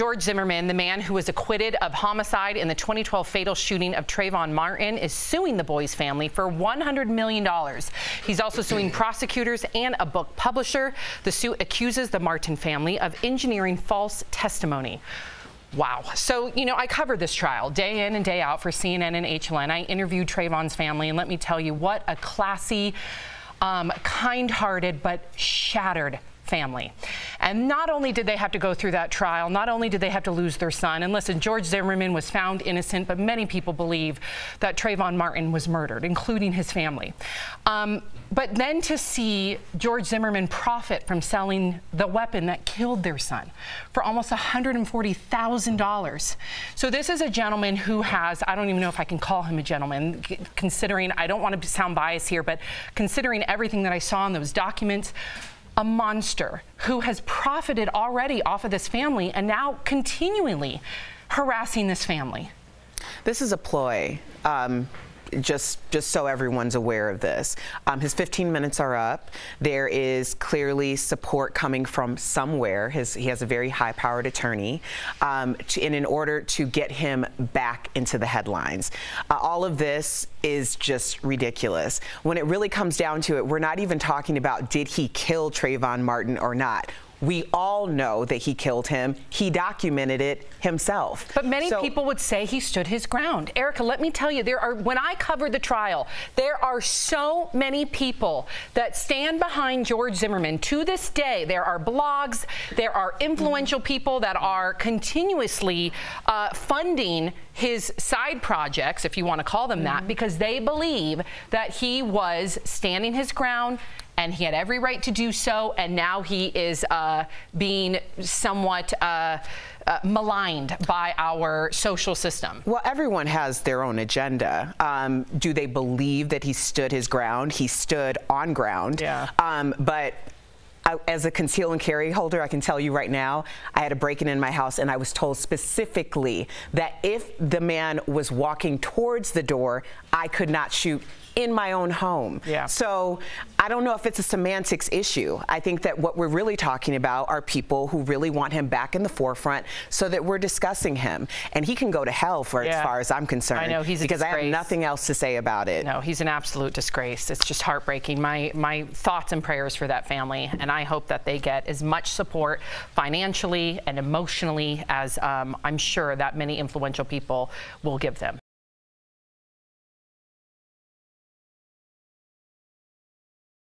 George Zimmerman, the man who was acquitted of homicide in the 2012 fatal shooting of Trayvon Martin, is suing the boy's family for $100 million. He's also suing prosecutors and a book publisher. The suit accuses the Martin family of engineering false testimony. Wow. So, you know, I covered this trial day in and day out for CNN and HLN. I interviewed Trayvon's family, and let me tell you what a classy, um, kind hearted, but shattered family. And not only did they have to go through that trial, not only did they have to lose their son, and listen, George Zimmerman was found innocent, but many people believe that Trayvon Martin was murdered, including his family. Um, but then to see George Zimmerman profit from selling the weapon that killed their son for almost $140,000. So this is a gentleman who has, I don't even know if I can call him a gentleman, considering, I don't want to sound biased here, but considering everything that I saw in those documents, a monster who has profited already off of this family and now continually harassing this family. This is a ploy. Um, just just so everyone's aware of this. Um, his 15 minutes are up. There is clearly support coming from somewhere. His, he has a very high-powered attorney, um, to, and in order to get him back into the headlines. Uh, all of this is just ridiculous. When it really comes down to it, we're not even talking about did he kill Trayvon Martin or not. We all know that he killed him. He documented it himself. But many so, people would say he stood his ground. Erica, let me tell you, there are when I covered the trial, there are so many people that stand behind George Zimmerman to this day. There are blogs, there are influential people that are continuously uh, funding his side projects, if you want to call them that, because they believe that he was standing his ground, and he had every right to do so, and now he is uh, being somewhat. Uh, uh, maligned by our social system? Well, everyone has their own agenda. Um, do they believe that he stood his ground? He stood on ground. Yeah. Um, but I, as a conceal and carry holder, I can tell you right now, I had a break-in in my house and I was told specifically that if the man was walking towards the door, I could not shoot in my own home. Yeah. So I don't know if it's a semantics issue. I think that what we're really talking about are people who really want him back in the forefront so that we're discussing him. And he can go to hell for yeah. as far as I'm concerned. I know he's because I have nothing else to say about it. No, he's an absolute disgrace. It's just heartbreaking. My my thoughts and prayers for that family, and I hope that they get as much support financially and emotionally as um, I'm sure that many influential people will give them.